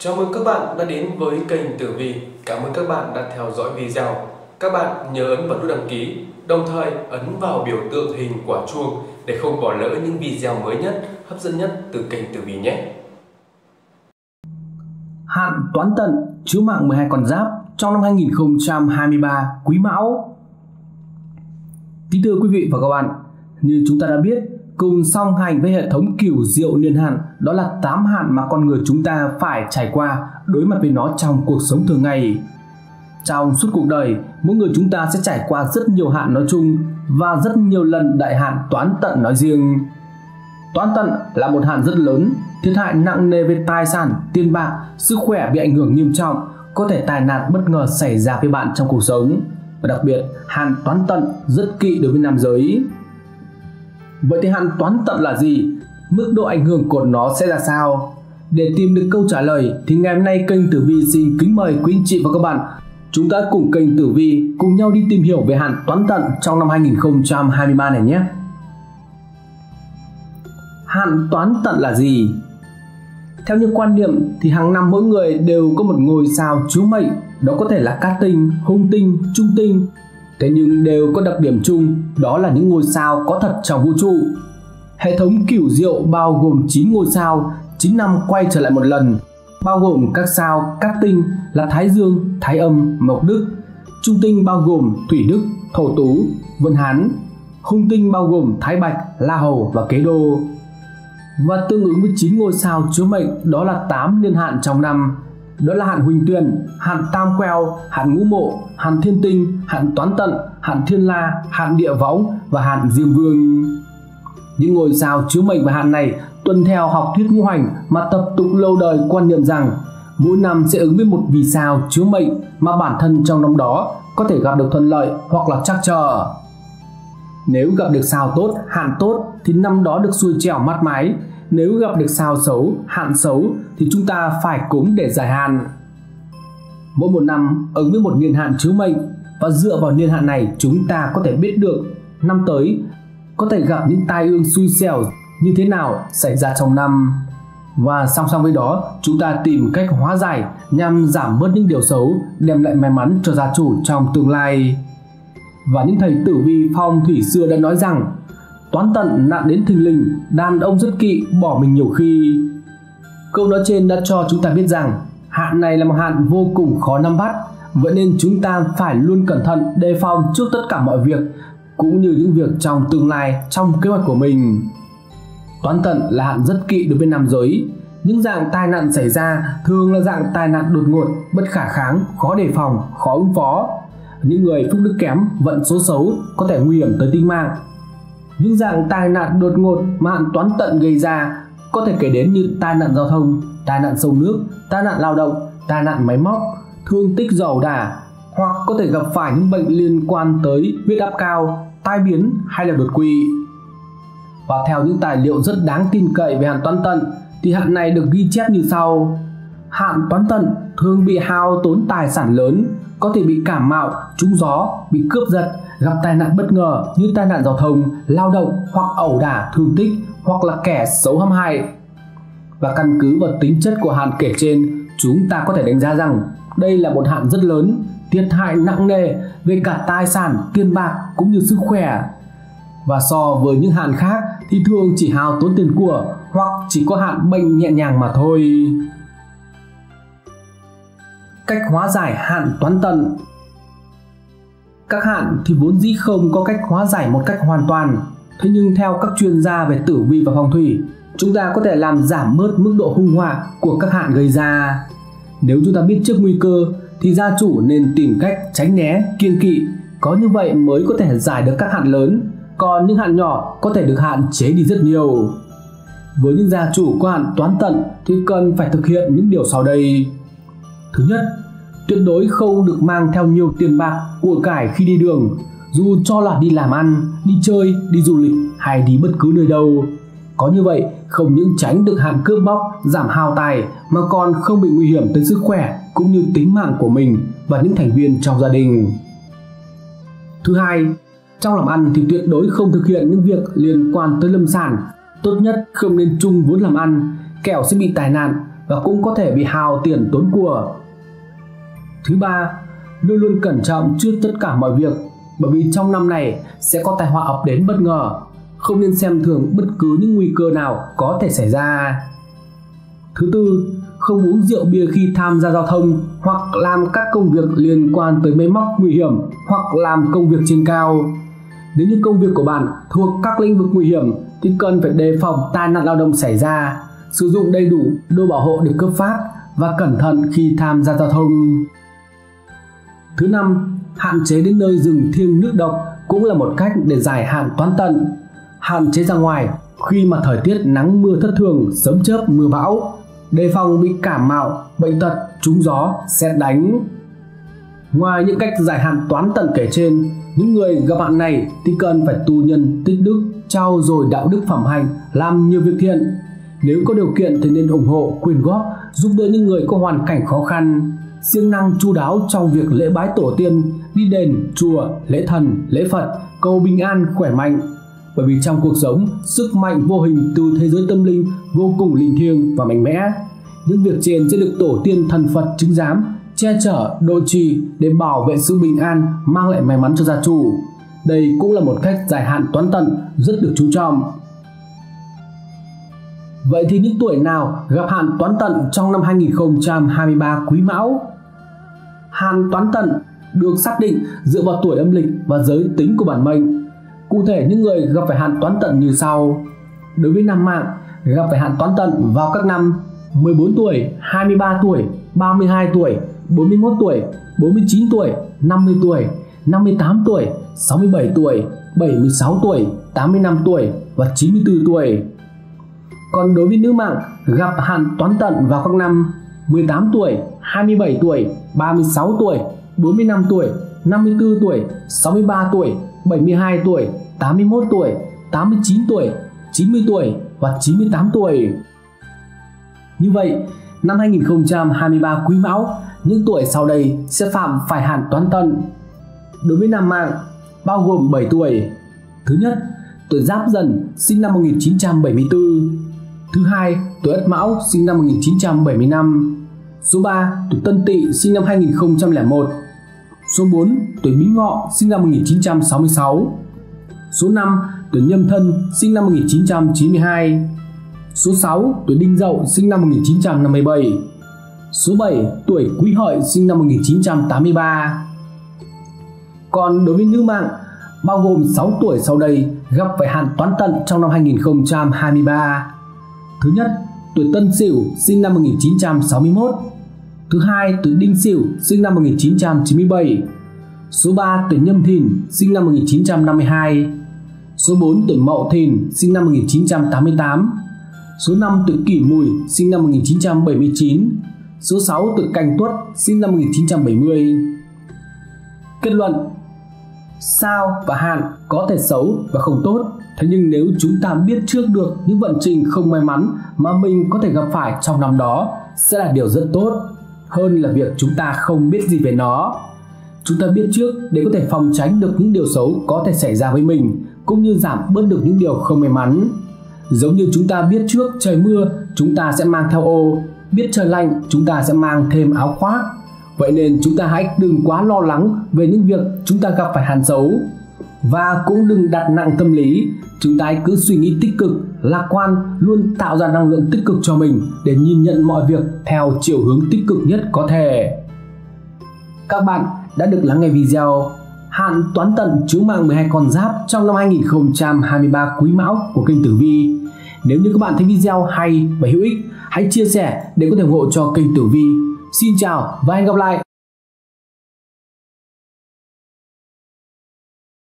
Chào mừng các bạn đã đến với kênh Tử Vi. Cảm ơn các bạn đã theo dõi video. Các bạn nhớ ấn vào nút đăng ký, đồng thời ấn vào biểu tượng hình quả chuông để không bỏ lỡ những video mới nhất, hấp dẫn nhất từ kênh Tử Vi nhé. Hạn toán tận chiếu mạng 12 con giáp trong năm 2023 Quý Mão. Kính thưa quý vị và các bạn, như chúng ta đã biết, cùng song hành với hệ thống cửu diệu niên hạn đó là 8 hạn mà con người chúng ta phải trải qua đối mặt với nó trong cuộc sống thường ngày. Trong suốt cuộc đời, mỗi người chúng ta sẽ trải qua rất nhiều hạn nói chung và rất nhiều lần đại hạn toán tận nói riêng. Toán tận là một hạn rất lớn, thiệt hại nặng nề về tài sản, tiền bạc, sức khỏe bị ảnh hưởng nghiêm trọng, có thể tai nạn bất ngờ xảy ra với bạn trong cuộc sống. Và đặc biệt, hạn toán tận rất kỵ đối với nam giới. Vậy thì hạn toán tận là gì? Mức độ ảnh hưởng của nó sẽ ra sao? Để tìm được câu trả lời thì ngày hôm nay kênh Tử Vi xin kính mời quý anh chị và các bạn chúng ta cùng kênh Tử Vi cùng nhau đi tìm hiểu về hạn toán tận trong năm 2023 này nhé. Hạn toán tận là gì? Theo như quan niệm thì hàng năm mỗi người đều có một ngôi sao chiếu mệnh, đó có thể là cát tinh, hung tinh, trung tinh. Thế nhưng đều có đặc điểm chung, đó là những ngôi sao có thật trong vũ trụ. Hệ thống cửu diệu bao gồm 9 ngôi sao, 9 năm quay trở lại một lần, bao gồm các sao cát tinh là Thái Dương, Thái Âm, Mộc Đức, trung tinh bao gồm Thủy Đức, Thổ Tú, Vân Hán, hung tinh bao gồm Thái Bạch, La Hầu và Kế Đô. Và tương ứng với 9 ngôi sao chứa mệnh đó là 8 niên hạn trong năm. Đó là hạn huỳnh tuyền hạn tam queo hạn ngũ mộ hạn thiên tinh hạn toán tận hạn thiên la hạn địa võng và hạn diêm vương những ngôi sao chiếu mệnh và hạn này tuân theo học thuyết ngũ hành mà tập tục lâu đời quan niệm rằng mỗi năm sẽ ứng với một vì sao chiếu mệnh mà bản thân trong năm đó có thể gặp được thuận lợi hoặc là chắc chờ nếu gặp được sao tốt, hạn tốt thì năm đó được xuôi trèo mát mái. Nếu gặp được sao xấu, hạn xấu thì chúng ta phải cúng để giải hạn. Mỗi một năm ứng với một niên hạn chiếu mệnh và dựa vào niên hạn này chúng ta có thể biết được năm tới có thể gặp những tai ương xui xẻo như thế nào xảy ra trong năm. Và song song với đó, chúng ta tìm cách hóa giải nhằm giảm bớt những điều xấu, đem lại may mắn cho gia chủ trong tương lai và những thầy tử vi phong thủy xưa đã nói rằng toán tận nạn đến thình lình đàn ông rất kỵ bỏ mình nhiều khi câu nói trên đã cho chúng ta biết rằng hạn này là một hạn vô cùng khó nắm bắt vậy nên chúng ta phải luôn cẩn thận đề phòng trước tất cả mọi việc cũng như những việc trong tương lai trong kế hoạch của mình. Toán tận là hạn rất kỵ đối với nam giới. Những dạng tai nạn xảy ra thường là dạng tai nạn đột ngột bất khả kháng khó đề phòng khó ứng phó. Những người phúc đức kém, vận số xấu có thể nguy hiểm tới tính mạng. Những dạng tai nạn đột ngột mà hạn toán tận gây ra có thể kể đến như tai nạn giao thông, tai nạn sông nước, tai nạn lao động, tai nạn máy móc, thương tích dầu đà, hoặc có thể gặp phải những bệnh liên quan tới huyết áp cao, tai biến hay là đột quỵ. Và theo những tài liệu rất đáng tin cậy về hạn toán tận thì hạn này được ghi chép như sau. Hạn toán tận thường bị hao tốn tài sản lớn có thể bị cảm mạo, trúng gió, bị cướp giật, gặp tai nạn bất ngờ như tai nạn giao thông, lao động hoặc ẩu đả, thương tích hoặc là kẻ xấu hãm hại. Và căn cứ vào tính chất của hạn kể trên, chúng ta có thể đánh giá rằng đây là một hạn rất lớn, thiệt hại nặng nề về cả tài sản, tiền bạc cũng như sức khỏe. Và so với những hạn khác thì thường chỉ hao tốn tiền của hoặc chỉ có hạn bệnh nhẹ nhàng mà thôi. Cách hóa giải hạn toán tận. Các hạn thì vốn dĩ không có cách hóa giải một cách hoàn toàn. Thế nhưng theo các chuyên gia về tử vi và phong thủy chúng ta có thể làm giảm bớt mức độ hung họa của các hạn gây ra nếu chúng ta biết trước nguy cơ thì gia chủ nên tìm cách tránh né kiên kỵ. Có như vậy mới có thể giải được các hạn lớn. Còn những hạn nhỏ có thể được hạn chế đi rất nhiều. Với những gia chủ có hạn toán tận thì cần phải thực hiện những điều sau đây. Thứ nhất, tuyệt đối không được mang theo nhiều tiền bạc, của cải khi đi đường, dù cho là đi làm ăn, đi chơi, đi du lịch hay đi bất cứ nơi đâu. Có như vậy, không những tránh được hạn cướp bóc, giảm hao tài mà còn không bị nguy hiểm tới sức khỏe cũng như tính mạng của mình và những thành viên trong gia đình. Thứ hai, trong làm ăn thì tuyệt đối không thực hiện những việc liên quan tới lâm sản. Tốt nhất không nên chung vốn làm ăn, kẻo sẽ bị tai nạn và cũng có thể bị hào tiền tốn của. Thứ ba, luôn luôn cẩn trọng trước tất cả mọi việc bởi vì trong năm này sẽ có tai họa ập đến bất ngờ, không nên xem thường bất cứ những nguy cơ nào có thể xảy ra. Thứ tư, không uống rượu bia khi tham gia giao thông hoặc làm các công việc liên quan tới máy móc nguy hiểm hoặc làm công việc trên cao. Nếu như công việc của bạn thuộc các lĩnh vực nguy hiểm thì cần phải đề phòng tai nạn lao động xảy ra, sử dụng đầy đủ đồ bảo hộ để cấp phát và cẩn thận khi tham gia giao thông. Thứ năm, hạn chế đến nơi rừng thiêng nước độc cũng là một cách để giải hạn toán tận. Hạn chế ra ngoài khi mà thời tiết nắng mưa thất thường, sớm chớp mưa bão, đề phòng bị cảm mạo, bệnh tật, trúng gió, xét đánh. Ngoài những cách giải hạn toán tận kể trên, những người gặp hạn này thì cần phải tu nhân tích đức, trao dồi đạo đức phẩm hạnh làm nhiều việc thiện. Nếu có điều kiện thì nên ủng hộ, quyên góp, giúp đỡ những người có hoàn cảnh khó khăn, siêng năng chu đáo trong việc lễ bái tổ tiên, đi đền, chùa, lễ thần, lễ Phật, cầu bình an, khỏe mạnh. Bởi vì trong cuộc sống, sức mạnh vô hình từ thế giới tâm linh vô cùng linh thiêng và mạnh mẽ. Những việc trên sẽ được tổ tiên thần Phật chứng giám, che chở, độ trì để bảo vệ sự bình an, mang lại may mắn cho gia chủ. Đây cũng là một cách giải hạn toán tận rất được chú trọng. Vậy thì những tuổi nào gặp hạn toán tận trong năm 2023 Quý Mão? Hạn toán tận được xác định dựa vào tuổi âm lịch và giới tính của bản mệnh. Cụ thể những người gặp phải hạn toán tận như sau. Đối với nam mạng, gặp phải hạn toán tận vào các năm 14 tuổi, 23 tuổi, 32 tuổi, 41 tuổi, 49 tuổi, 50 tuổi, 58 tuổi, 67 tuổi, 76 tuổi, 85 tuổi và 94 tuổi. Còn đối với nữ mạng gặp hạn toán tận vào các năm 18 tuổi, 27 tuổi, 36 tuổi, 45 tuổi, 54 tuổi, 63 tuổi, 72 tuổi, 81 tuổi, 89 tuổi, 90 tuổi và 98 tuổi. Như vậy, năm 2023 Quý Mão, những tuổi sau đây sẽ phạm phải hạn toán tận. Đối với nam mạng, bao gồm 7 tuổi. Thứ nhất, tuổi Giáp Dần sinh năm 1974 Thứ hai, tuổi Ất Mão sinh năm 1975. Số 3, tuổi Tân Tỵ sinh năm 2001. Số 4, tuổi Bính Ngọ sinh năm 1966. Số 5, tuổi Nhâm Thân sinh năm 1992. Số 6, tuổi Đinh Dậu sinh năm 1957. Số 7, tuổi Quý Hợi sinh năm 1983. Còn đối với nữ mạng, bao gồm 6 tuổi sau đây gặp phải hạn toán tận trong năm 2023. Thứ nhất, tuổi Tân Sửu sinh năm 1961. Thứ hai, tuổi Đinh Sửu sinh năm 1997. Số 3, tuổi Nhâm Thìn sinh năm 1952. Số 4, tuổi Mậu Thìn sinh năm 1988. Số 5, tuổi Kỷ Mùi sinh năm 1979. Số 6, tuổi Canh Tuất sinh năm 1970. Kết luận Sao và hạn có thể xấu và không tốt Thế nhưng nếu chúng ta biết trước được những vận trình không may mắn mà mình có thể gặp phải trong năm đó sẽ là điều rất tốt hơn là việc chúng ta không biết gì về nó. Chúng ta biết trước để có thể phòng tránh được những điều xấu có thể xảy ra với mình cũng như giảm bớt được những điều không may mắn. Giống như chúng ta biết trước trời mưa, chúng ta sẽ mang theo ô, biết trời lạnh, chúng ta sẽ mang thêm áo khoác. Vậy nên chúng ta hãy đừng quá lo lắng về những việc chúng ta gặp phải hàn xấu và cũng đừng đặt nặng tâm lý chúng ta hãy cứ suy nghĩ tích cực lạc quan luôn tạo ra năng lượng tích cực cho mình để nhìn nhận mọi việc theo chiều hướng tích cực nhất có thể các bạn đã được lắng nghe video hạn toán tận chiếu mạng 12 con giáp trong năm 2023 quý mão của kênh Tử Vi. Nếu như các bạn thấy video hay và hữu ích, hãy chia sẻ để có thể ủng hộ cho kênh Tử Vi. Xin chào và hẹn gặp lại!